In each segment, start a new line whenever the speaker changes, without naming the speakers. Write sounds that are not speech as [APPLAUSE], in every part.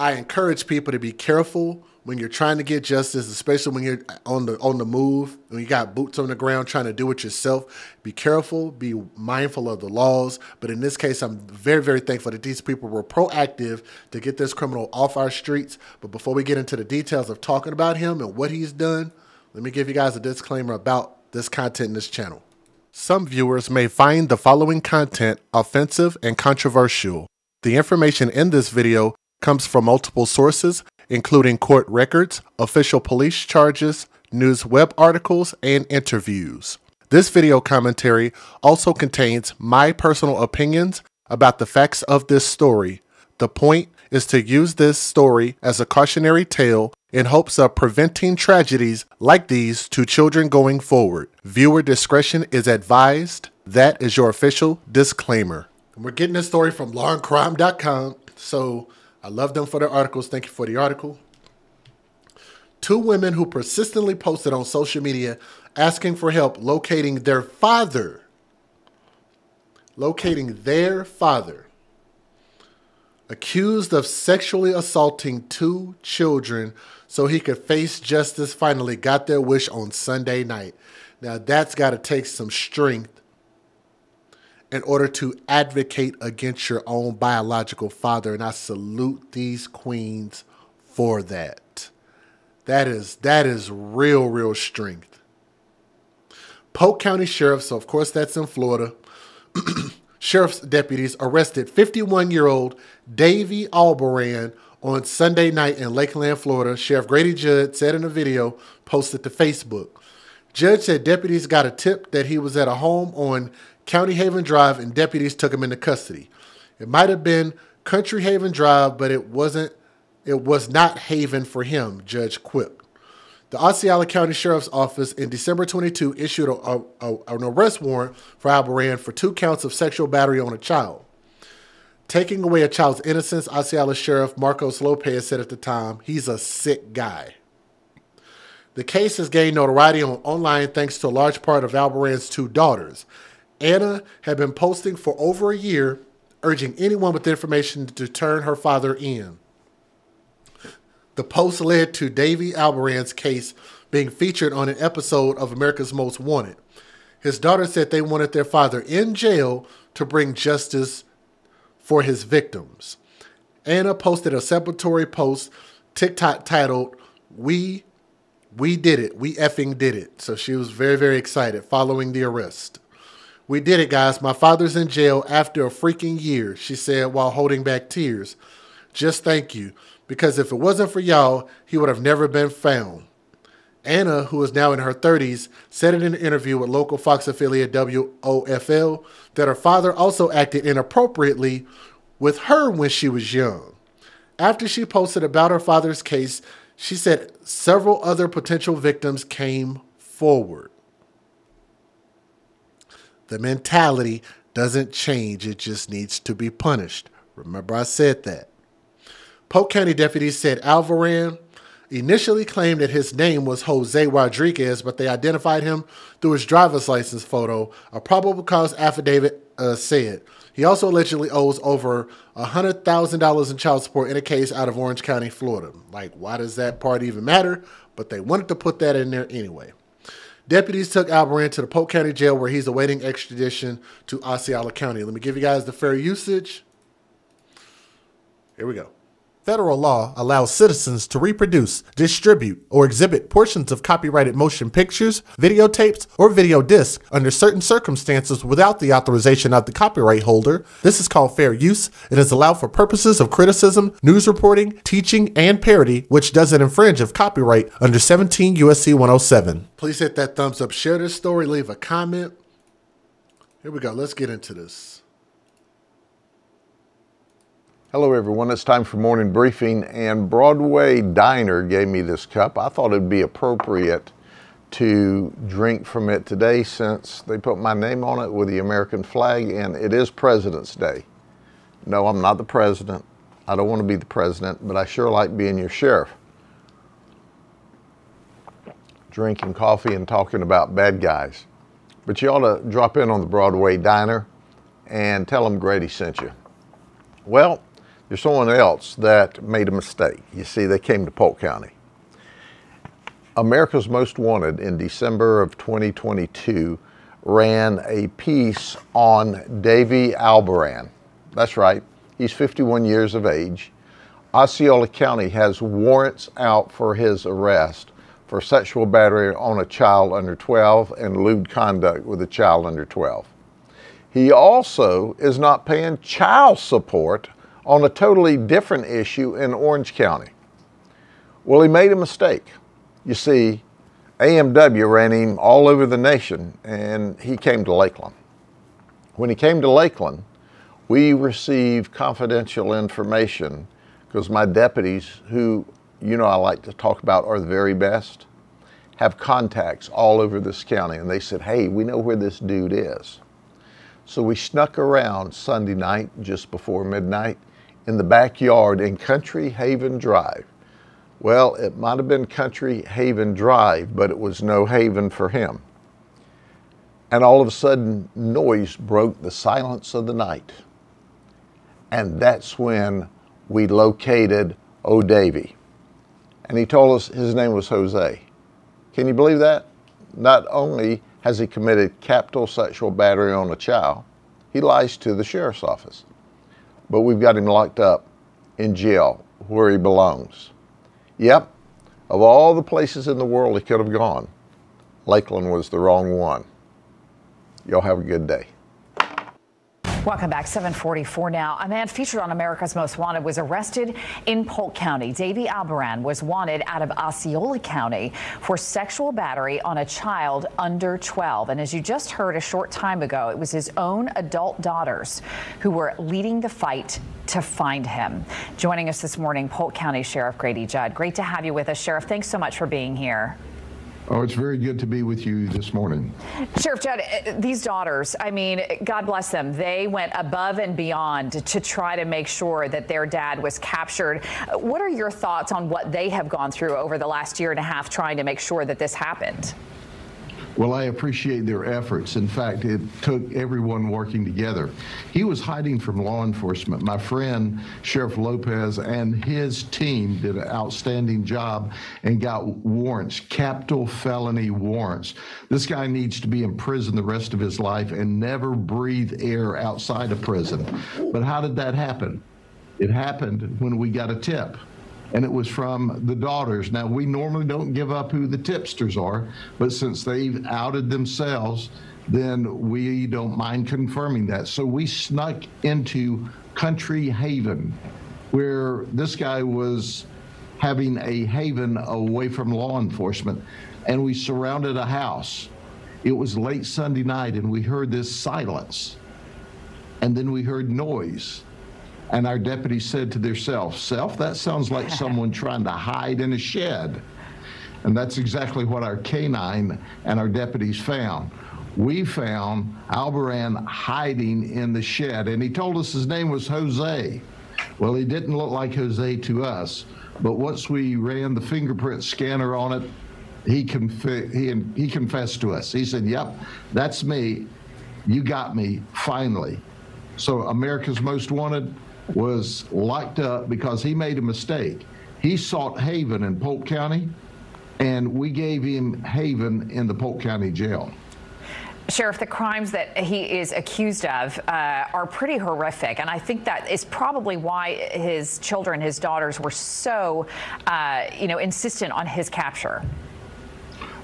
I encourage people to be careful when you're trying to get justice, especially when you're on the on the move, when you got boots on the ground trying to do it yourself. Be careful, be mindful of the laws. But in this case, I'm very, very thankful that these people were proactive to get this criminal off our streets. But before we get into the details of talking about him and what he's done, let me give you guys a disclaimer about this content in this channel. Some viewers may find the following content offensive and controversial. The information in this video comes from multiple sources, including court records, official police charges, news web articles, and interviews. This video commentary also contains my personal opinions about the facts of this story. The point is to use this story as a cautionary tale in hopes of preventing tragedies like these to children going forward. Viewer discretion is advised. That is your official disclaimer. We're getting this story from lawandcrime.com. So I love them for their articles. Thank you for the article. Two women who persistently posted on social media asking for help locating their father. Locating their father. Accused of sexually assaulting two children so he could face justice finally got their wish on Sunday night. Now, that's got to take some strength in order to advocate against your own biological father. And I salute these queens for that. That is that is real, real strength. Polk County Sheriff, so of course that's in Florida. [CLEARS THROAT] Sheriff's deputies arrested 51-year-old Davie Albarran on Sunday night in Lakeland, Florida. Sheriff Grady Judd said in a video posted to Facebook. Judd said deputies got a tip that he was at a home on County Haven Drive, and deputies took him into custody. It might have been Country Haven Drive, but it wasn't. It was not Haven for him, Judd quipped. The Osceola County Sheriff's Office in December 22 issued a, a, a, an arrest warrant for Albarran for two counts of sexual battery on a child. Taking away a child's innocence, Osceola Sheriff Marcos Lopez said at the time, he's a sick guy. The case has gained notoriety on, online thanks to a large part of Albarran's two daughters, Anna had been posting for over a year, urging anyone with information to turn her father in. The post led to Davie Albarran's case being featured on an episode of America's Most Wanted. His daughter said they wanted their father in jail to bring justice for his victims. Anna posted a celebratory post TikTok titled "We we did it. We effing did it." So she was very very excited following the arrest. We did it, guys. My father's in jail after a freaking year, she said while holding back tears. Just thank you, because if it wasn't for y'all, he would have never been found. Anna, who is now in her 30s, said in an interview with local Fox affiliate WOFL that her father also acted inappropriately with her when she was young. After she posted about her father's case, she said several other potential victims came forward. The mentality doesn't change, it just needs to be punished. Remember, I said that. Polk County deputies said Albarran initially claimed that his name was Jose Rodriguez, but they identified him through his driver's license photo, a probable cause affidavit uh, said. He also allegedly owes over $100,000 in child support in a case out of Orange County, Florida. Like, why does that part even matter? But they wanted to put that in there anyway. Deputies took Albarran to the Polk County Jail where he's awaiting extradition to Osceola County. Let me give you guys the fair usage. Here we go. Federal law allows citizens to reproduce, distribute, or exhibit portions of copyrighted motion pictures, videotapes, or video discs under certain circumstances without the authorization of the copyright holder. This is called fair use and is allowed for purposes of criticism, news reporting, teaching, and parody, which doesn't infringe of copyright under 17 USC 107. Please hit that thumbs up, share this story, leave a comment. Here we go. Let's get into this.
Hello everyone, it's time for morning briefing and Broadway Diner gave me this cup. I thought it'd be appropriate to drink from it today since they put my name on it with the American flag and it is President's Day. No, I'm not the president. I don't want to be the president, but I sure like being your sheriff. Drinking coffee and talking about bad guys. But you ought to drop in on the Broadway Diner and tell them Grady sent you. Well, There's someone else that made a mistake. You see, they came to Polk County. America's Most Wanted in December of 2022 ran a piece on Davie Albarran. That's right, he's 51 years of age. Osceola County has warrants out for his arrest for sexual battery on a child under 12 and lewd conduct with a child under 12. He also is not paying child support on a totally different issue in Orange County. Well, he made a mistake. You see, AMW ran him all over the nation, and he came to Lakeland. When he came to Lakeland, we received confidential information because my deputies, who you know I like to talk about are the very best, have contacts all over this county. And they said, hey, we know where this dude is. So we snuck around Sunday night just before midnight in the backyard in Country Haven Drive. Well, it might have been Country Haven Drive, but it was no haven for him. And all of a sudden, noise broke the silence of the night. And that's when we located O'Davy. And he told us his name was Jose. Can you believe that? Not only has he committed capital sexual battery on a child, he lies to the sheriff's office. But we've got him locked up in jail where he belongs. Yep, of all the places in the world he could have gone, Lakeland was the wrong one. Y'all have a good day.
Welcome back. 744 now. A man featured on America's Most Wanted was arrested in Polk County. Davie Albarran was wanted out of Osceola County for sexual battery on a child under 12. And as you just heard a short time ago, it was his own adult daughters who were leading the fight to find him. Joining us this morning, Polk County Sheriff Grady Judd. Great to have you with us, Sheriff. Thanks so much for being here.
Oh, it's very good to be with you this morning.
Sheriff Judd, uh, these daughters, I mean, God bless them. They went above and beyond to try to make sure that their dad was captured. What are your thoughts on what they have gone through over the last year and a half trying to make sure that this happened?
Well, I appreciate their efforts. In fact, it took everyone working together. He was hiding from law enforcement. My friend, Sheriff Lopez, and his team did an outstanding job and got warrants, capital felony warrants. This guy needs to be in prison the rest of his life and never breathe air outside of prison. But how did that happen? It happened when we got a tip and it was from the daughters. Now, we normally don't give up who the tipsters are, but since they've outed themselves, then we don't mind confirming that. So we snuck into Country Haven, where this guy was having a haven away from law enforcement, and we surrounded a house. It was late Sunday night, and we heard this silence, and then we heard noise and our deputies said to themselves, Self, that sounds like [LAUGHS] someone trying to hide in a shed. And that's exactly what our canine and our deputies found. We found Albarran hiding in the shed, and he told us his name was Jose. Well, he didn't look like Jose to us, but once we ran the fingerprint scanner on it, he, conf- he, he confessed to us. He said, Yep, that's me. You got me, finally. So, America's Most Wanted, was locked up because he made a mistake. He sought haven in Polk County, and we gave him haven in the Polk County jail.
Sheriff, the crimes that he is accused of uh, are pretty horrific, and I think that is probably why his children, his daughters, were so, uh, you know, insistent on his capture.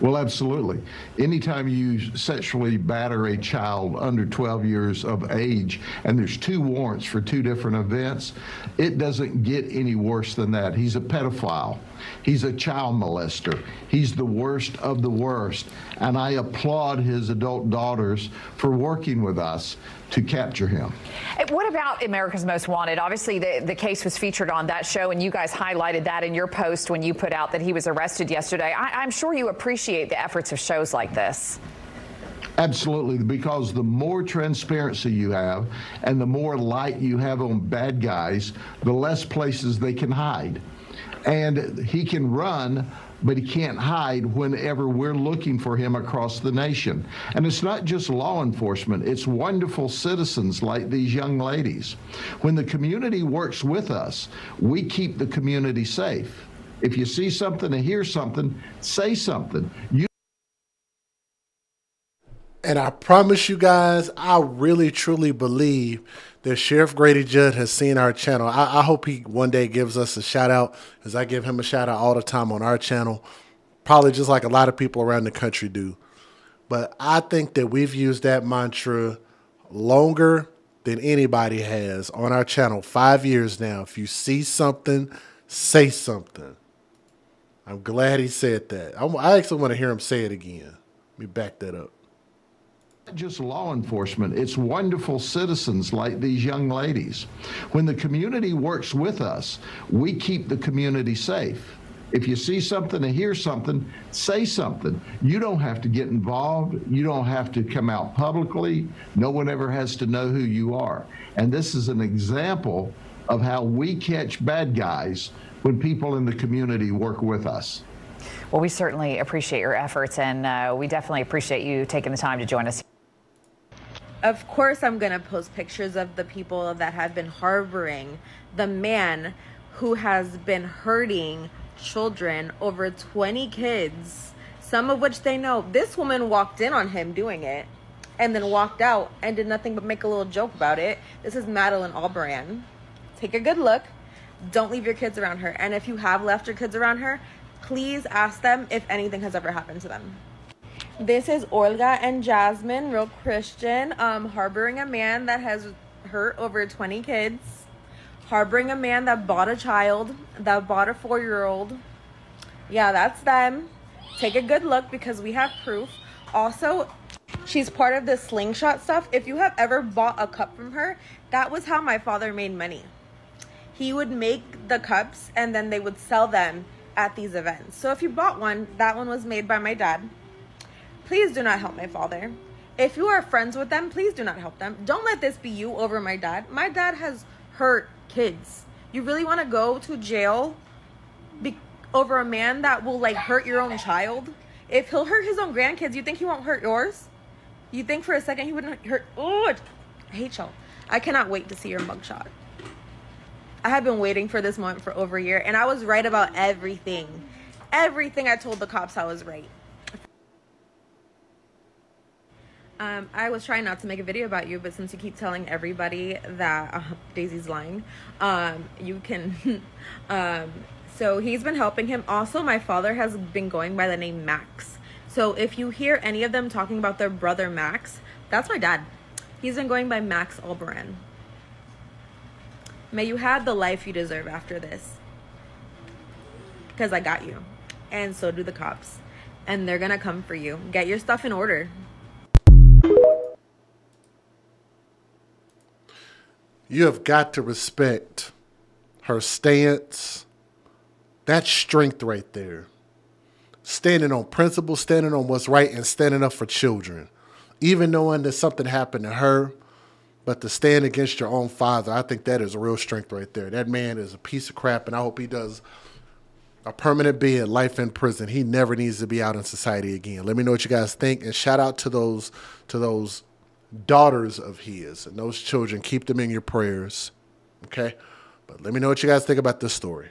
Well, absolutely. Anytime you sexually batter a child under 12 years of age, and there's two warrants for two different events, it doesn't get any worse than that. He's a pedophile. He's a child molester. He's the worst of the worst. And I applaud his adult daughters for working with us to capture him.
What about America's Most Wanted? Obviously, the, the case was featured on that show, and you guys highlighted that in your post when you put out that he was arrested yesterday. I, I'm sure you appreciate the efforts of shows like this.
Absolutely, because the more transparency you have and the more light you have on bad guys, the less places they can hide. And he can run, but he can't hide whenever we're looking for him across the nation. And it's not just law enforcement, it's wonderful citizens like these young ladies. When the community works with us, we keep the community safe. If you see something or hear something, say something. You
And I promise you guys, I really truly believe that Sheriff Grady Judd has seen our channel. I, I hope he one day gives us a shout out, as I give him a shout out all the time on our channel, probably just like a lot of people around the country do. But I think that we've used that mantra longer than anybody has on our channel. Five years now. If you see something, say something. I'm glad he said that. I, I actually want to hear him say it again. Let me back that up
not just law enforcement, it's wonderful citizens like these young ladies. When the community works with us, we keep the community safe. If you see something or hear something, say something. You don't have to get involved. You don't have to come out publicly. No one ever has to know who you are. And this is an example of how we catch bad guys when people in the community work with us.
Well, we certainly appreciate your efforts, and uh, we definitely appreciate you taking the time to join us
of course I'm going to post pictures of the people that have been harboring the man who has been hurting children, over 20 kids, some of which they know. This woman walked in on him doing it and then walked out and did nothing but make a little joke about it. This is Madeline Albarran. Take a good look. Don't leave your kids around her. And if you have left your kids around her, please ask them if anything has ever happened to them. This is Olga and Jasmine, real Christian, um, harboring a man that has hurt over 20 kids, harboring a man that bought a child, that bought a four year old. Yeah, that's them. Take a good look because we have proof. Also, she's part of the slingshot stuff. If you have ever bought a cup from her, that was how my father made money. He would make the cups and then they would sell them at these events. So if you bought one, that one was made by my dad. Please do not help my father. If you are friends with them, please do not help them. Don't let this be you over my dad. My dad has hurt kids. You really want to go to jail be- over a man that will like hurt your own child? If he'll hurt his own grandkids, you think he won't hurt yours? You think for a second he wouldn't hurt? Oh, I hate y'all. I cannot wait to see your mugshot. I have been waiting for this moment for over a year, and I was right about everything. Everything I told the cops, I was right. Um, I was trying not to make a video about you, but since you keep telling everybody that [LAUGHS] uh, Daisy's lying, um, you can. [LAUGHS] um, so he's been helping him. Also, my father has been going by the name Max. So if you hear any of them talking about their brother Max, that's my dad. He's been going by Max Albarran. May you have the life you deserve after this. Because I got you. And so do the cops. And they're going to come for you. Get your stuff in order.
You have got to respect her stance. That's strength right there. Standing on principle, standing on what's right, and standing up for children. Even knowing that something happened to her, but to stand against your own father, I think that is a real strength right there. That man is a piece of crap, and I hope he does a permanent bid, life in prison. He never needs to be out in society again. Let me know what you guys think, and shout out to those to those daughters of his and those children. Keep them in your prayers. Okay? But let me know what you guys think about this story.